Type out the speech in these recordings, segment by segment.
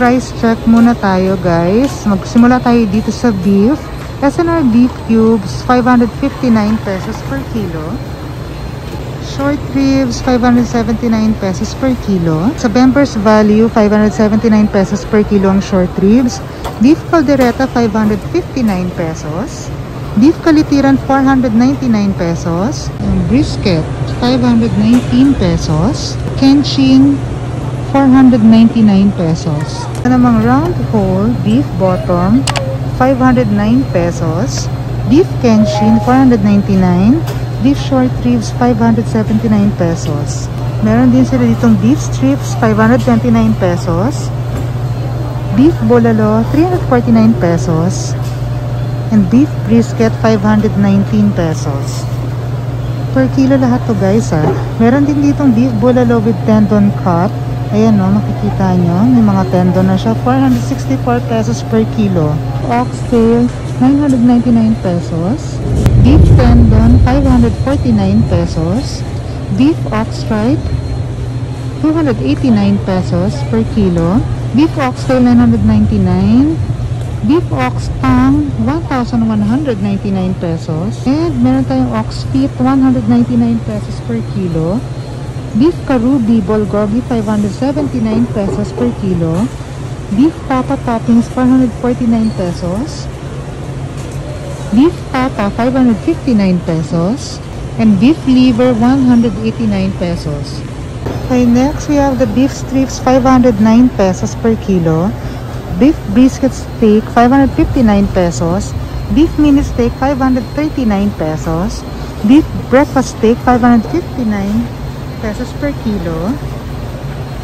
Mag-price check muna tayo guys. Magsimula tayo dito sa beef. SNR beef cubes, 559 pesos per kilo. Short ribs, 579 pesos per kilo. Sa Bembers Value, 579 pesos per kilo ang short ribs. Beef caldereta, 559 pesos. Beef kalitiran, 499 pesos. Brisket, 519 pesos. Kenching, 499 pesos. Ito namang round whole beef bottom, 509 pesos. Beef kenshin, 499. Beef short ribs, 579 pesos. Meron din sila ditong beef strips, 529 pesos. Beef bolalo, 349 pesos. And beef brisket, 519 pesos. Per kilo lahat to guys ha. Meron din ditong beef bolalo with tendon cut. Ayan no, makikita nyo. May mga tendon na siya. 464 pesos per kilo. Oxtail, 999 pesos. Beef tendon, 549 pesos. Beef ox stripe, 289 pesos per kilo. Beef oxtail, 999 Beef ox tongue, 1,199 pesos. And meron tayong ox feet, 199 pesos per kilo. Beef karubi bulgogi, 579 pesos per kilo. Beef papa toppings, 449 pesos. Beef papa, 559 pesos. And beef liver, 189 pesos. Okay, next we have the beef strips, 509 pesos per kilo. Beef brisket steak, 559 pesos. Beef mini steak, 539 pesos. Beef breakfast steak, 559 pesos per kilo.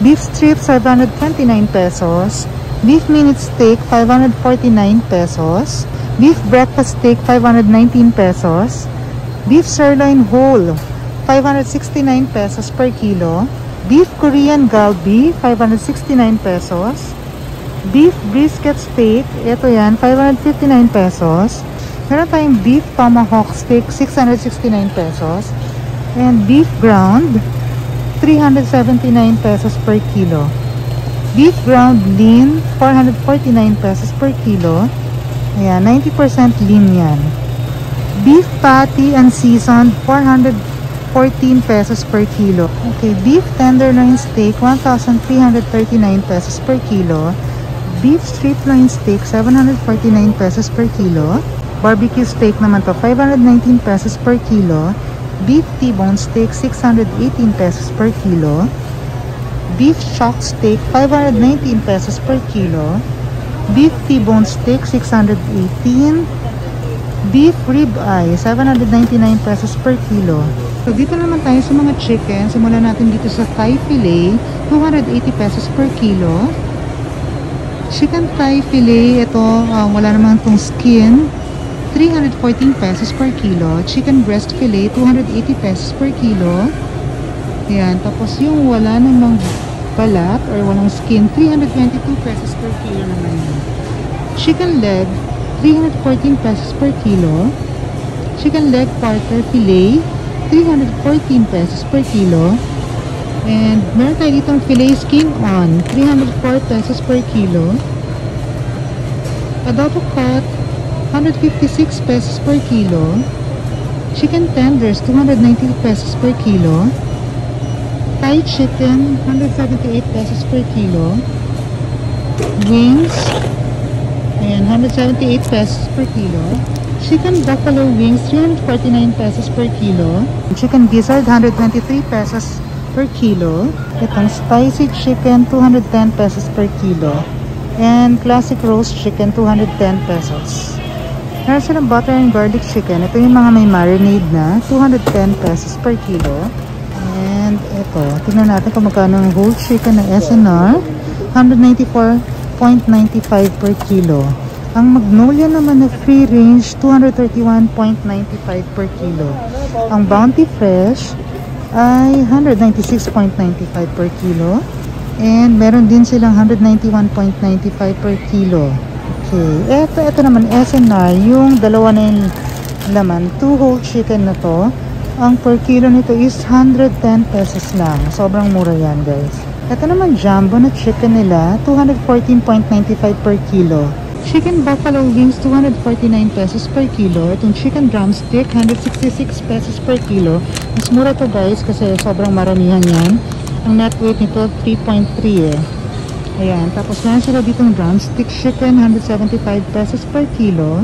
Beef strips, 529 pesos. Beef minute steak, 549 pesos. Beef breakfast steak, 519 pesos. Beef sirloin whole, 569 pesos per kilo. Beef Korean galbi, 569 pesos. Beef brisket steak, ito yan, 559 pesos. Meron tayong beef tomahawk steak, 669 pesos. And beef ground, 379 pesos per kilo. Beef ground lean, 449 pesos per kilo. Ayan, 90% lean yan. Beef patty and seasoned, 414 pesos per kilo. Okay, beef tenderloin steak, 1,339 pesos per kilo. Beef strip loin steak, 749 pesos per kilo. Barbecue steak naman to, 519 pesos per kilo. Beef T-bone steak, 618 pesos per kilo. Beef shock steak, 519 pesos per kilo. Beef T-bone steak, 618. Beef rib eye, 799 pesos per kilo. So, dito naman tayo sa mga chicken. Simulan natin dito sa thigh fillet, 280 pesos per kilo. Chicken thigh fillet, ito, uh, wala naman itong skin. 314 pesos per kilo. Chicken breast fillet, 280 pesos per kilo. Ayan, tapos yung wala namang balat or walang skin, 322 pesos per kilo naman yun. Chicken leg, 314 pesos per kilo. Chicken leg quarter fillet, 314 pesos per kilo. And meron tayo ditong filet skin on, 304 pesos per kilo. Adobo cut, 156 pesos per kilo. Chicken tenders, 290 pesos per kilo. Thai chicken, 178 pesos per kilo. Wings, ayan, 178 pesos per kilo. Chicken buffalo wings, 349 pesos per kilo. Chicken gizzard, 123 pesos per kilo. Itong spicy chicken, 210 pesos per kilo. And classic roast chicken, 210 pesos. Meron silang butter and garlic chicken. Ito yung mga may marinade na, 210 pesos per kilo. And ito, tingnan natin kung magkano ang whole chicken na SNR, 194.95 per kilo. Ang Magnolia naman na free range, 231.95 per kilo. Ang Bounty Fresh, ay 196.95 per kilo. And meron din silang 191.95 per kilo. Okay. Ito, ito naman SNR. Yung dalawa na yung laman. Two whole chicken na to. Ang per kilo nito is 110 pesos lang. Sobrang mura yan guys. Ito naman jumbo na chicken nila, 214.95 per kilo. Chicken buffalo wings, 249 pesos per kilo. Itong chicken drumstick, 166 pesos per kilo. Mas mura to guys kasi sobrang maramihan yan. Ang net weight nito, 3.3 eh. Ayan. Tapos meron sila ditong drumstick chicken, 175 pesos per kilo.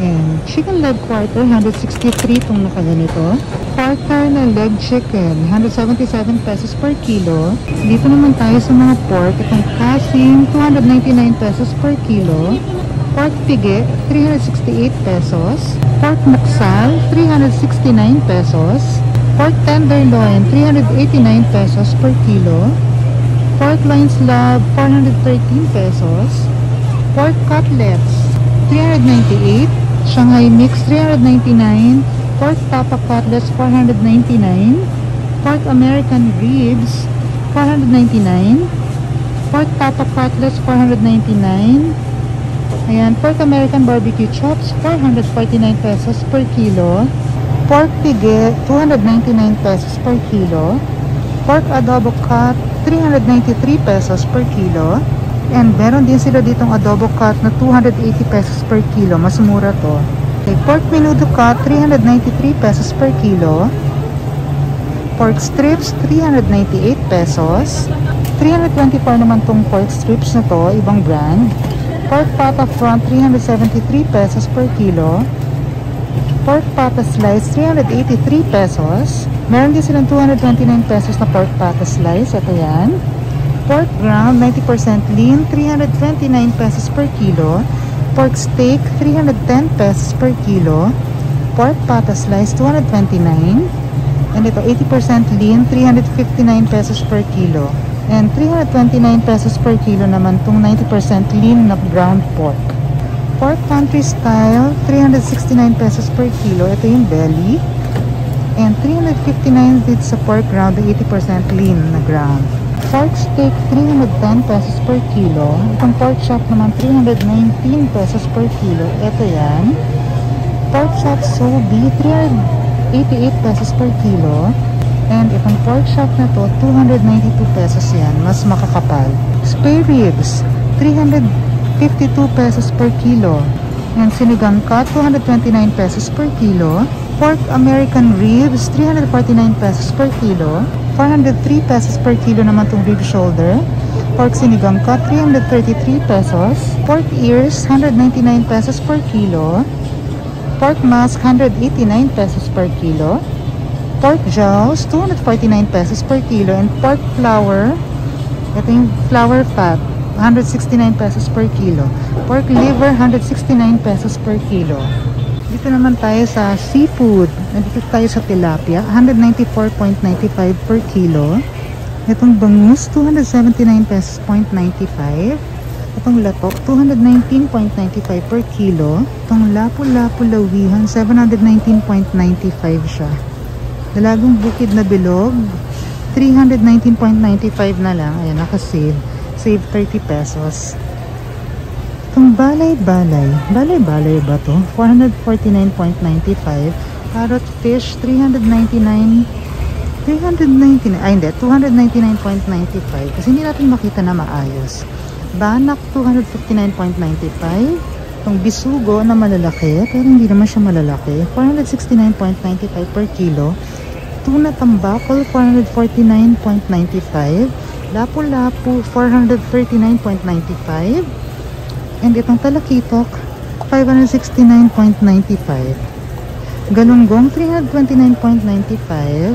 And chicken leg quarter, 163 itong nakaganito. Quarter na leg chicken, 177 pesos per kilo. Dito naman tayo sa mga pork. Itong casing, 299 pesos per kilo. Pork pigi, 368 pesos. Pork muksal, 369 pesos. Pork tenderloin, 389 pesos per kilo. Pork loin slab, 413 pesos. Pork cutlets, 398 Shanghai Mix 399, Pork Papa Cutlets 499, Pork American Ribs 499, Pork Papa Cutlets 499, Ayan, Pork American Barbecue Chops 449 pesos per kilo, Pork Pige 299 pesos per kilo, Pork Adobo Cut 393 pesos per kilo, And meron din sila ditong adobo cut na 280 pesos per kilo. Mas mura to. Okay, pork menudo cut, 393 pesos per kilo. Pork strips, 398 pesos. 324 naman tong pork strips na to, ibang brand. Pork pata front, 373 pesos per kilo. Pork pata slice, 383 pesos. Meron din silang 229 pesos na pork pata slice. Ito yan. Pork ground, 90% lean, 329 pesos per kilo. Pork steak, 310 pesos per kilo. Pork pata slice, 229. And ito, 80% lean, 359 pesos per kilo. And 329 pesos per kilo naman tong 90% lean na ground pork. Pork country style, 369 pesos per kilo. Ito yung belly. And 359 dito sa pork ground, 80% lean na ground. Pork steak, 310 pesos per kilo. Itong pork chop naman, 319 pesos per kilo. Ito yan. Pork chop sobi, 388 pesos per kilo. And itong pork chop na to, 292 pesos yan. Mas makakapal. Spare ribs, 352 pesos per kilo. And sinigang cut, 229 pesos per kilo. Pork American ribs, 349 pesos per kilo. 403 pesos per kilo naman itong rib shoulder. Pork sinigang cut, 333 pesos. Pork ears, 199 pesos per kilo. Pork mask, 189 pesos per kilo. Pork jaws, 249 pesos per kilo. And pork flour, ito yung flour fat, 169 pesos per kilo. Pork liver, 169 pesos per kilo. Dito naman tayo sa seafood. Nandito tayo sa tilapia. 194.95 per kilo. Itong bangus, 279 pesos 0.95. Itong latok, 219.95 per kilo. Itong lapu-lapu lawihan, 719.95 siya. Dalagang bukid na bilog, 319.95 na lang. Ayan, nakasave. Save 30 pesos. Itong balay-balay, balay-balay ba to? 449.95. Parrot fish, 399 399, ay hindi, 299.95 kasi hindi natin makita na maayos. Banak, 259.95. Itong bisugo na malalaki, pero hindi naman siya malalaki, 469.95 per kilo. Tuna tambakol, 449.95. Lapu-lapu, 439.95. And itong talakitok, 569.95. Galunggong, 329.95.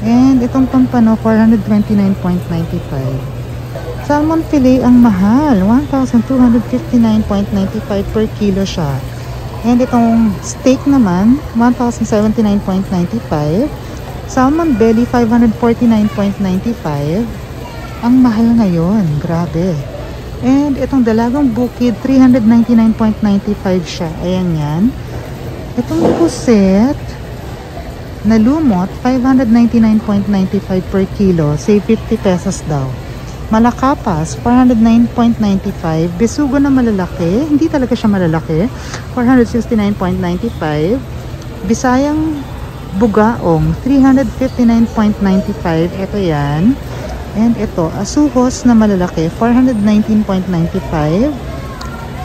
And itong pampano, 429.95. Salmon fillet ang mahal, 1,259.95 per kilo siya. And itong steak naman, 1,079.95. Salmon belly, 549.95. Ang mahal ngayon, grabe. And itong dalagang bukid, 399.95 siya. Ayan yan. Itong puset, na lumot, 599.95 per kilo. Say 50 pesos daw. Malakapas, 409.95. Besugo na malalaki, hindi talaga siya malalaki. 469.95. Bisayang bugaong, 359.95. Ito yan. And ito, asuhos na malalaki, 419.95.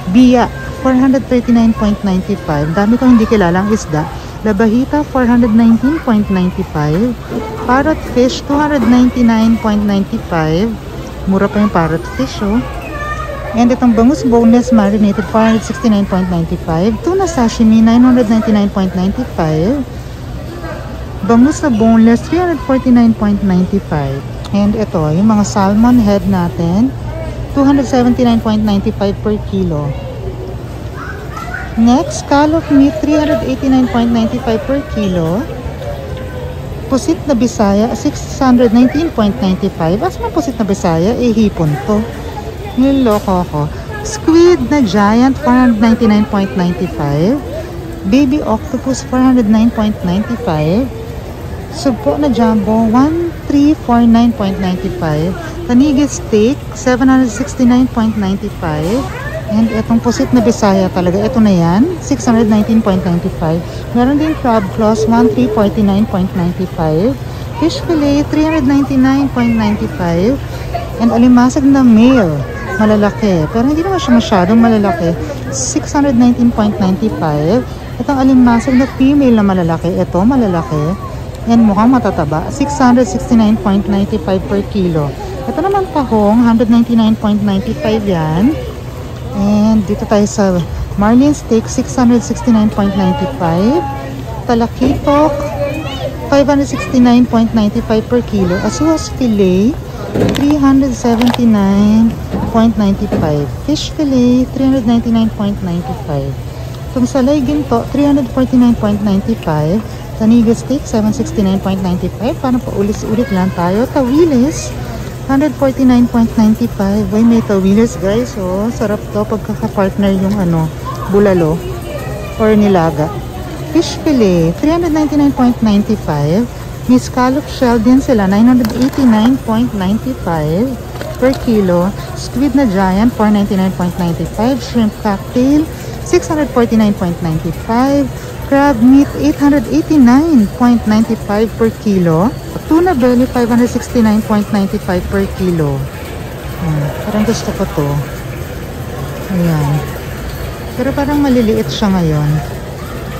Biya, 439.95. Dami ko hindi kilalang isda. Labahita, 419.95. Parrot fish, 299.95. Mura pa yung parrot fish, oh. And itong bangus boneless marinated, 469.95. Tuna sashimi, 999.95. Bangus na boneless, 349.95. And ito, yung mga salmon head natin, 279.95 per kilo. Next, scallop meat, 389.95 per kilo. Pusit na bisaya, 619.95. As man pusit na bisaya, eh hipon to. Niloko ko. Squid na giant, 499.95. Baby octopus, 409.95. Sugpo na jumbo, 1349.95. Tanigit steak, 769.95. And itong pusit na bisaya talaga, ito na yan, 619.95. Meron din crab claws, 1349.95. Fish fillet, 399.95. And alimasag na male, malalaki. Pero hindi naman siya masyadong malalaki. 619.95. Itong alimasag na female na malalaki, ito malalaki. Yan mukhang matataba. 669.95 per kilo. Ito naman tahong, 199.95 yan. And dito tayo sa Marlin steak, 669.95. Talakitok, 569.95 per kilo. Asuas filet, 379.95. Fish fillet, 399.95. Itong salay ginto, 349.95. Taniga steak, 769.95. Paano pa ulis-ulit lang tayo? Tawilis, 149.95. Ay, may tawilis guys. Oh, sarap to pagkakapartner yung ano, bulalo or nilaga. Fish fillet, 399.95. May scallop shell din sila, 989.95 per kilo. Squid na giant, 499.95. Shrimp cocktail, 649.95. Crab meat, 889.95 per kilo. Tuna belly, 569.95 per kilo. Hmm, parang gusto ko to. Ayan. Pero parang maliliit siya ngayon.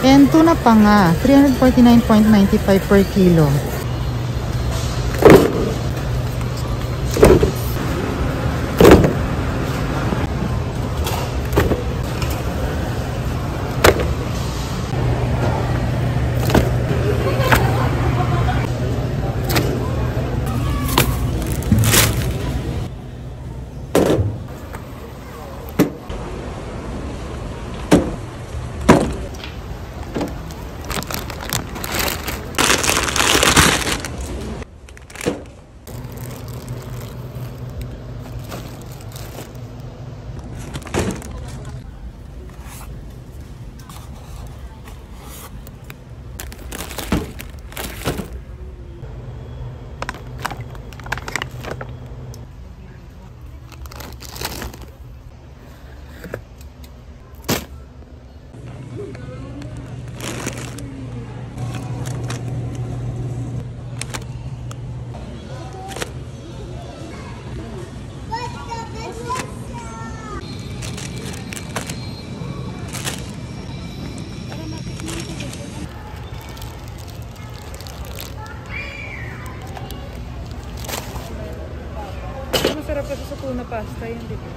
And tuna pa nga, 349.95 per kilo. Sa tuna pasta yun, di?